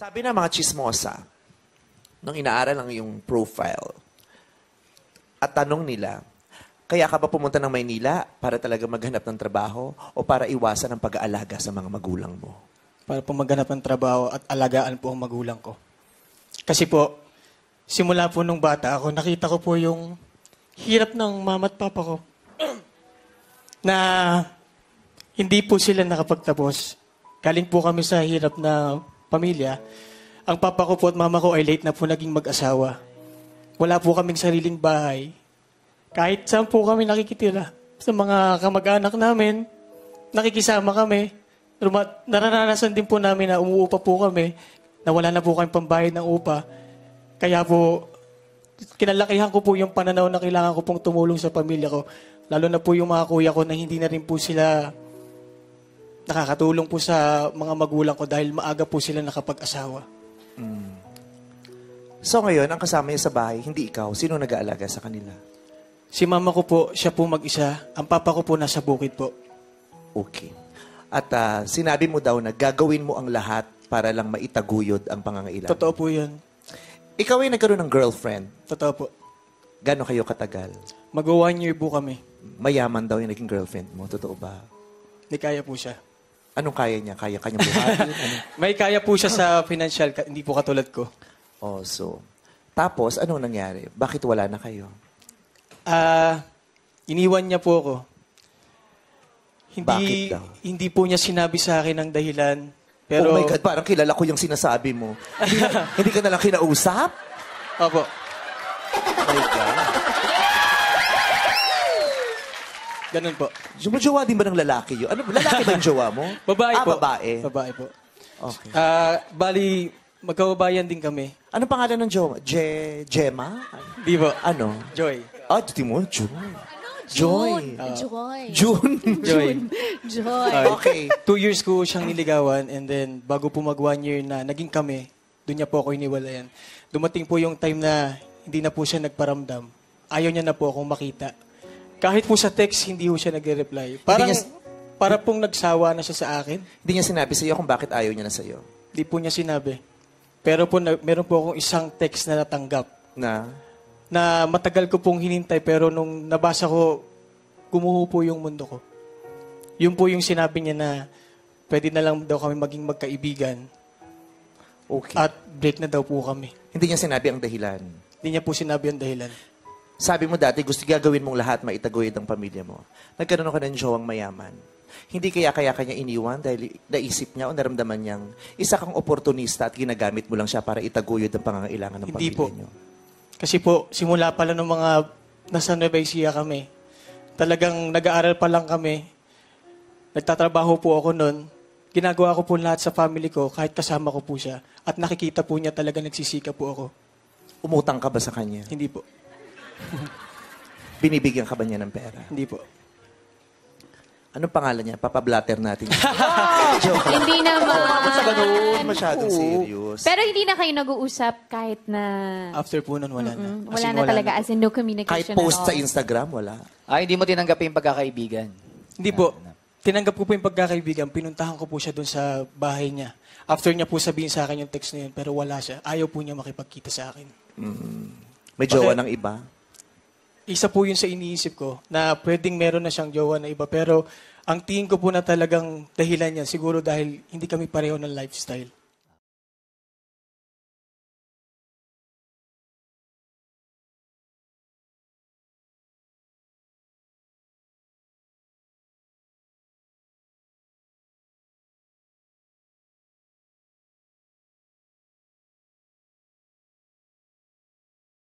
Sabi ng mga chismosa, nung inaaral ang yung profile, at tanong nila, kaya ka ba pumunta ng Maynila para talaga maghanap ng trabaho o para iwasan ang pag-aalaga sa mga magulang mo? para po maghanap ng trabaho at alagaan po ang magulang ko. Kasi po, simula po nung bata ako, nakita ko po yung hirap ng mama at papa ko na hindi po sila nakapagtapos. Galing po kami sa hirap na pamilya. Ang papa ko po at mama ko ay late na po naging mag-asawa. Wala po kaming sariling bahay. Kahit saan po kami nakikitira. Sa mga kamag-anak namin, nakikisama kami. Nararanasan din po namin na umuupa po kami, na wala na po kami pambayad ng upa. Kaya po, kinalakihan ko po yung pananaw na kailangan ko pong tumulong sa pamilya ko. Lalo na po yung mga kuya ko na hindi na rin po sila nakakatulong po sa mga magulang ko dahil maaga po sila nakapag-asawa. So ngayon, ang kasama niya sa bahay, hindi ikaw. Sino nag-aalaga sa kanila? Si mama ko po, siya po mag-isa. Ang papa ko po nasa bukid po. Okay. At ah, sinabi mo daw na gagawin mo ang lahat para lang maitaguyod ang pangangailangan. Totoo po yun. Ikaw ay nagkaroon ng girlfriend. Totoo po. Gano'n kayo katagal? Mag one year po kami. Mayaman daw yung naging girlfriend mo. Totoo ba? Hindi kaya po siya. Anong kaya niya? Kaya kanyang buhatin? ano? May kaya po siya sa financial, ka- hindi po katulad ko. Oh, so. Tapos, anong nangyari? Bakit wala na kayo? Ah, iniwan niya po ako. Hindi, Bakit daw? Hindi po niya sinabi sa akin ang dahilan. Pero, oh my God, parang kilala ko yung sinasabi mo. hindi, hindi ka nalang kinausap? Opo. Oh my God. Ganun po. Jowa din ba ng lalaki yun? Ano, lalaki ba yung jowa mo? Babae ah, po. babae. Babae po. Okay. Ah, bali, magkababayan din kami. Anong pangalan ng jowa? Je, Gemma? Di ba? Ano? Joy. Ah, titi mo, June. Joy. Joy. June. Joy. Joy. okay. Two years ko siyang niligawan and then bago po mag one year na naging kami, doon niya po ako iniwalayan. Dumating po yung time na hindi na po siya nagparamdam. Ayaw niya na po akong makita. Kahit po sa text, hindi po siya nagre-reply. Parang, niya- para pong nagsawa na siya sa akin. Hindi niya sinabi sa iyo kung bakit ayaw niya na sa iyo. Hindi po niya sinabi. Pero po, na, meron po akong isang text na natanggap Na? na matagal ko pong hinintay pero nung nabasa ko, gumuho po yung mundo ko. Yun po yung sinabi niya na pwede na lang daw kami maging magkaibigan Okay. at break na daw po kami. hindi niya sinabi ang dahilan. Hindi niya po sinabi ang dahilan. Sabi mo dati, gusto gagawin mong lahat maitaguyod ang pamilya mo. Nagkaroon ka ng jowang mayaman. Hindi kaya kaya kanya iniwan dahil naisip niya o naramdaman niyang isa kang oportunista at ginagamit mo lang siya para itaguyod ang pangangailangan ng Hindi pamilya po. niyo. Kasi po, simula pala nung mga nasa Nueva Ecija kami, talagang nag-aaral pa lang kami, nagtatrabaho po ako noon, ginagawa ko po lahat sa family ko kahit kasama ko po siya. At nakikita po niya talaga nagsisika po ako. Umutang ka ba sa kanya? Hindi po. Binibigyan ka ba niya ng pera? Hindi po. Anong pangalan niya? Papablatter natin. Hindi naman. Sa ganun? Masyadong serious. Pero hindi na kayo nag-uusap kahit na... After po nun, wala na. Mm, As wala in, na talaga. As in, no communication Kahit post at sa all. Instagram, wala. Ah, hindi mo tinanggap yung pagkakaibigan. Hindi po. Tinanggap ko po yung pagkakaibigan. Pinuntahan ko po siya doon sa bahay niya. After niya po sabihin sa akin yung text na yun, pero wala siya. Ayaw po niya makipagkita sa akin. May jowa Bakit? ng iba. Isa po yun sa iniisip ko, na pwedeng meron na siyang jowa na iba. Pero ang tingin ko po na talagang dahilan niya, siguro dahil hindi kami pareho ng lifestyle.